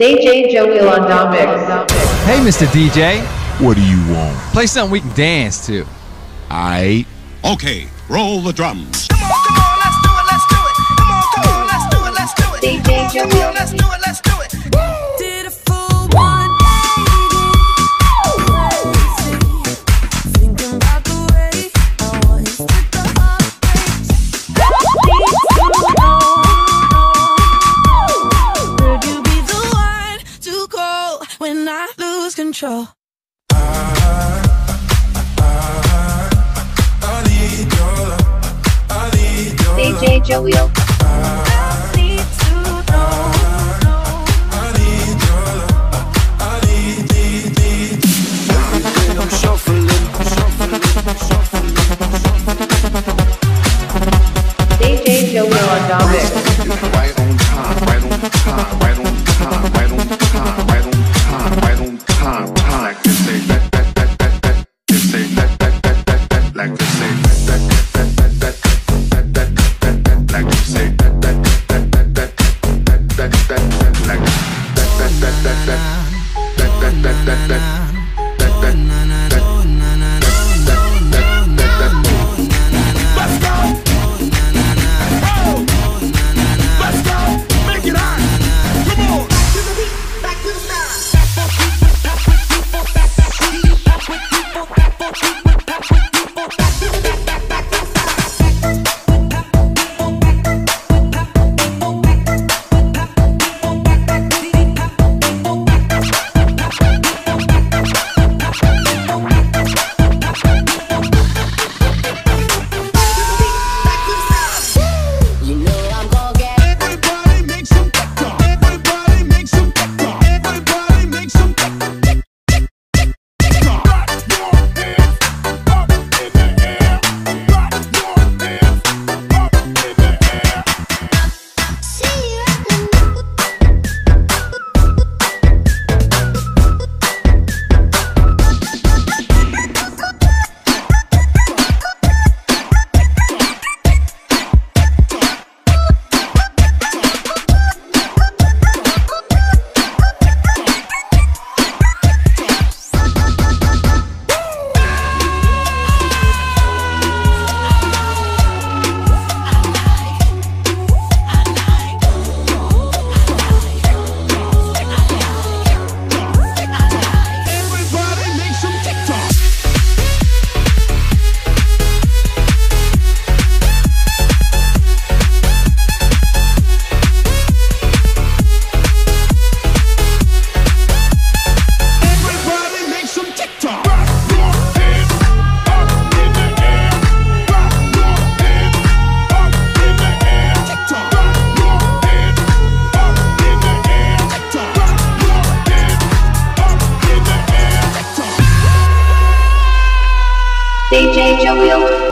DJ Joey Londomic. Hey, Mr. DJ. What do you want? Play something we can dance to. I. Okay, roll the drums. Come on, come on, let's do it, let's do it. Come on, come on, let's do it, let's do it. DJ Joey. Let's do it, let's do it. lose control. DJ that, that. DJ Joe